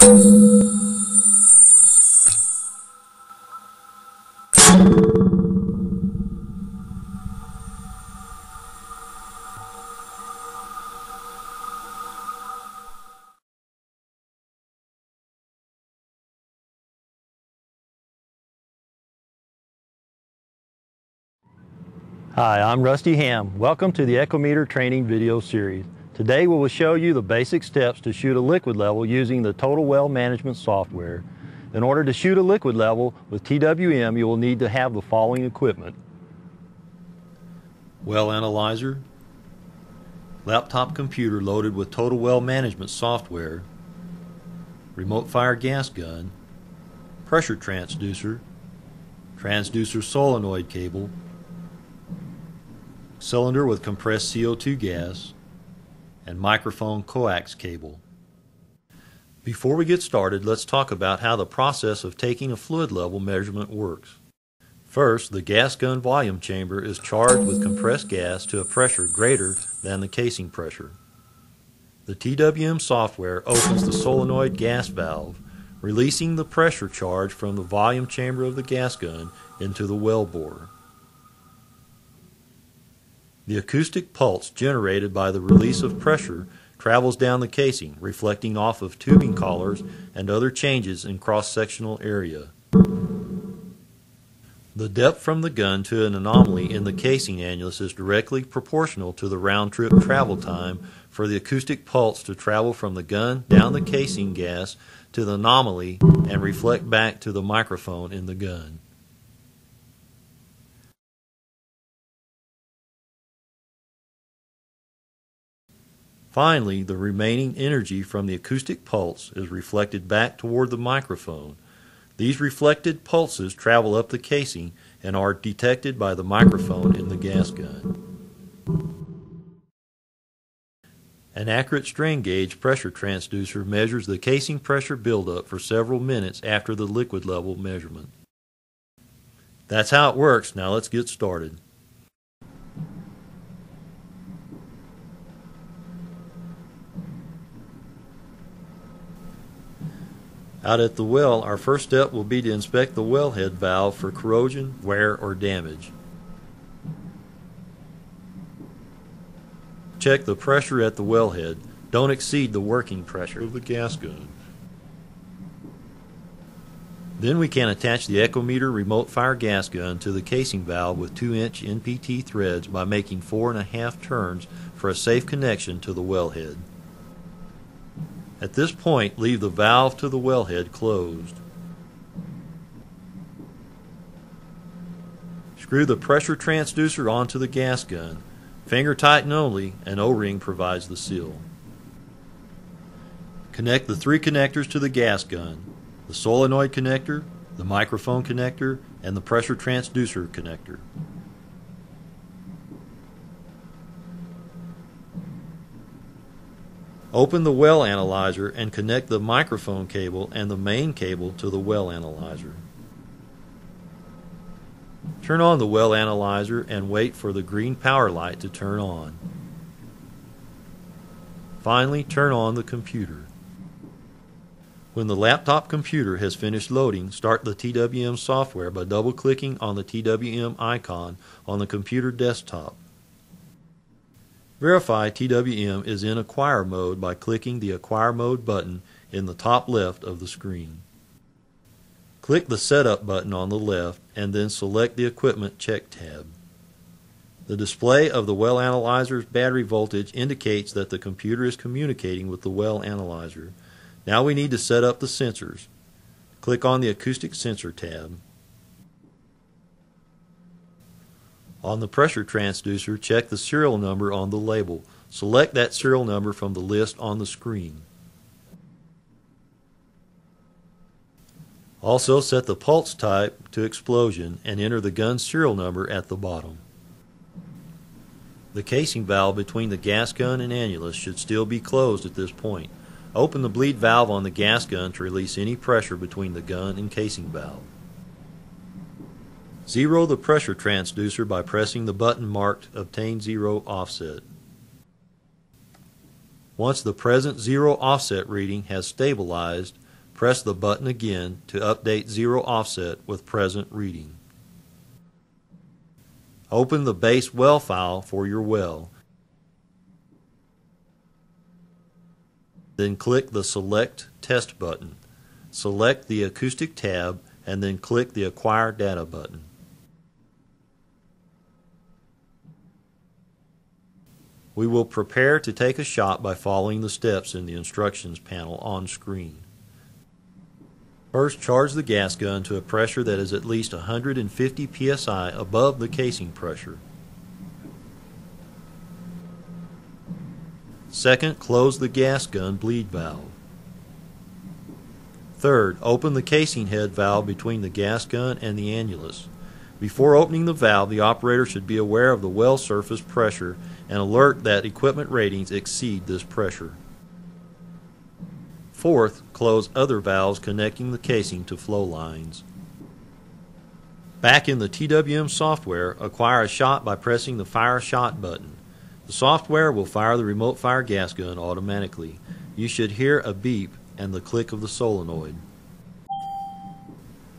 Hi, I'm Rusty Ham. Welcome to the Echometer training video series. Today we will show you the basic steps to shoot a liquid level using the Total Well Management software. In order to shoot a liquid level with TWM, you will need to have the following equipment. Well analyzer, laptop computer loaded with Total Well Management software, remote fire gas gun, pressure transducer, transducer solenoid cable, cylinder with compressed CO2 gas, and microphone coax cable. Before we get started, let's talk about how the process of taking a fluid level measurement works. First, the gas gun volume chamber is charged with compressed gas to a pressure greater than the casing pressure. The TWM software opens the solenoid gas valve, releasing the pressure charge from the volume chamber of the gas gun into the well bore. The acoustic pulse generated by the release of pressure travels down the casing, reflecting off of tubing collars and other changes in cross-sectional area. The depth from the gun to an anomaly in the casing annulus is directly proportional to the round-trip travel time for the acoustic pulse to travel from the gun down the casing gas to the anomaly and reflect back to the microphone in the gun. Finally, the remaining energy from the acoustic pulse is reflected back toward the microphone. These reflected pulses travel up the casing and are detected by the microphone in the gas gun. An accurate strain gauge pressure transducer measures the casing pressure buildup for several minutes after the liquid level measurement. That's how it works. Now let's get started. Out at the well, our first step will be to inspect the wellhead valve for corrosion, wear, or damage. Check the pressure at the wellhead. Don't exceed the working pressure of the gas gun. Then we can attach the Echometer remote fire gas gun to the casing valve with 2 inch NPT threads by making four and a half turns for a safe connection to the wellhead. At this point, leave the valve to the wellhead closed. Screw the pressure transducer onto the gas gun. Finger tighten only, an O-ring provides the seal. Connect the three connectors to the gas gun, the solenoid connector, the microphone connector, and the pressure transducer connector. Open the well analyzer and connect the microphone cable and the main cable to the well analyzer. Turn on the well analyzer and wait for the green power light to turn on. Finally, turn on the computer. When the laptop computer has finished loading, start the TWM software by double-clicking on the TWM icon on the computer desktop. Verify TWM is in Acquire mode by clicking the Acquire Mode button in the top left of the screen. Click the Setup button on the left and then select the Equipment check tab. The display of the well analyzer's battery voltage indicates that the computer is communicating with the well analyzer. Now we need to set up the sensors. Click on the Acoustic Sensor tab. On the pressure transducer, check the serial number on the label. Select that serial number from the list on the screen. Also set the pulse type to explosion and enter the gun serial number at the bottom. The casing valve between the gas gun and annulus should still be closed at this point. Open the bleed valve on the gas gun to release any pressure between the gun and casing valve. Zero the pressure transducer by pressing the button marked Obtain Zero Offset. Once the present zero offset reading has stabilized, press the button again to update zero offset with present reading. Open the base well file for your well. Then click the Select Test button. Select the Acoustic tab and then click the Acquire Data button. We will prepare to take a shot by following the steps in the instructions panel on screen. First, charge the gas gun to a pressure that is at least 150 psi above the casing pressure. Second, close the gas gun bleed valve. Third, open the casing head valve between the gas gun and the annulus. Before opening the valve, the operator should be aware of the well surface pressure and alert that equipment ratings exceed this pressure. Fourth, close other valves connecting the casing to flow lines. Back in the TWM software, acquire a shot by pressing the Fire Shot button. The software will fire the remote fire gas gun automatically. You should hear a beep and the click of the solenoid.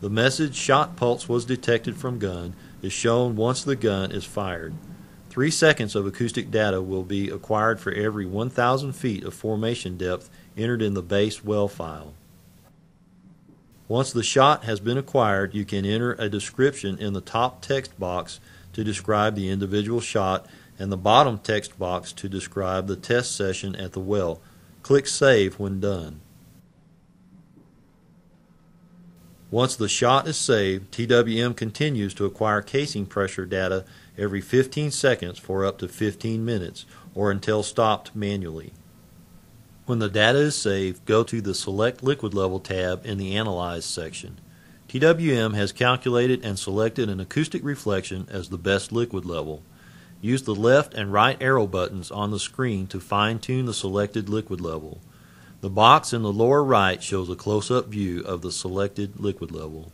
The message shot pulse was detected from gun is shown once the gun is fired. Three seconds of acoustic data will be acquired for every 1,000 feet of formation depth entered in the base well file. Once the shot has been acquired, you can enter a description in the top text box to describe the individual shot and the bottom text box to describe the test session at the well. Click Save when done. Once the shot is saved, TWM continues to acquire casing pressure data every 15 seconds for up to 15 minutes or until stopped manually. When the data is saved, go to the Select Liquid Level tab in the Analyze section. TWM has calculated and selected an acoustic reflection as the best liquid level. Use the left and right arrow buttons on the screen to fine tune the selected liquid level. The box in the lower right shows a close-up view of the selected liquid level.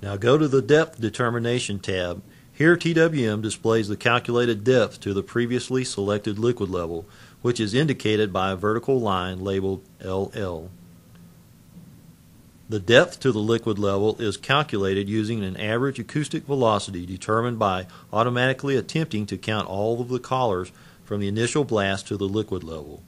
Now go to the Depth Determination tab. Here TWM displays the calculated depth to the previously selected liquid level, which is indicated by a vertical line labeled LL. The depth to the liquid level is calculated using an average acoustic velocity determined by automatically attempting to count all of the collars from the initial blast to the liquid level.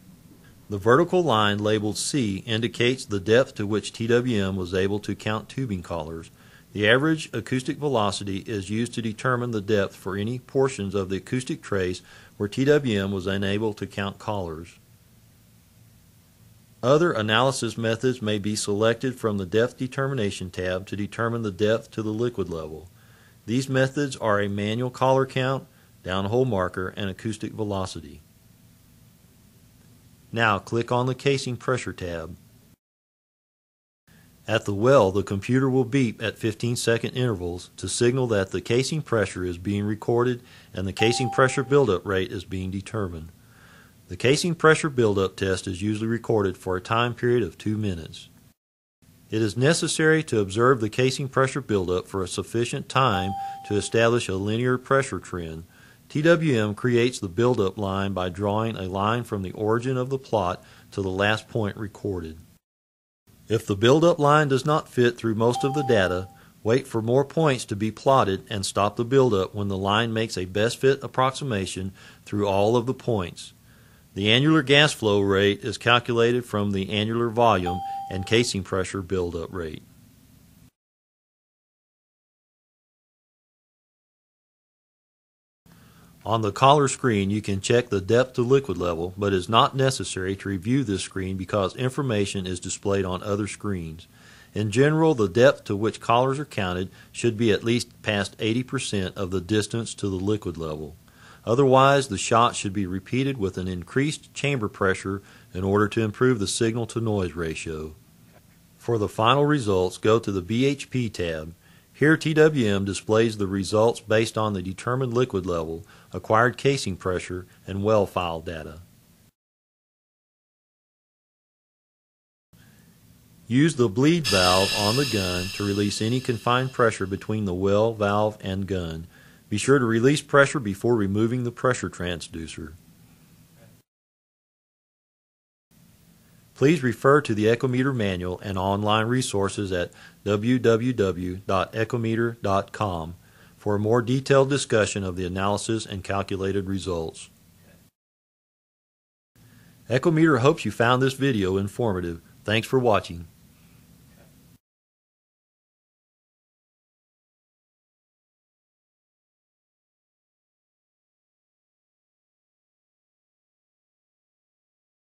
The vertical line labeled C indicates the depth to which TWM was able to count tubing collars. The average acoustic velocity is used to determine the depth for any portions of the acoustic trace where TWM was unable to count collars. Other analysis methods may be selected from the Depth Determination tab to determine the depth to the liquid level. These methods are a manual collar count, downhole marker, and acoustic velocity. Now click on the Casing Pressure tab. At the well, the computer will beep at 15 second intervals to signal that the casing pressure is being recorded and the casing pressure buildup rate is being determined. The casing pressure buildup test is usually recorded for a time period of 2 minutes. It is necessary to observe the casing pressure buildup for a sufficient time to establish a linear pressure trend TWM creates the buildup line by drawing a line from the origin of the plot to the last point recorded. If the buildup line does not fit through most of the data, wait for more points to be plotted and stop the buildup when the line makes a best fit approximation through all of the points. The annular gas flow rate is calculated from the annular volume and casing pressure buildup rate. On the collar screen, you can check the depth to liquid level, but is not necessary to review this screen because information is displayed on other screens. In general, the depth to which collars are counted should be at least past 80% of the distance to the liquid level. Otherwise, the shot should be repeated with an increased chamber pressure in order to improve the signal to noise ratio. For the final results, go to the BHP tab. Here TWM displays the results based on the determined liquid level, acquired casing pressure, and well file data. Use the bleed valve on the gun to release any confined pressure between the well valve and gun. Be sure to release pressure before removing the pressure transducer. Please refer to the Echometer manual and online resources at www.echometer.com for a more detailed discussion of the analysis and calculated results. Echometer hopes you found this video informative. Thanks for watching.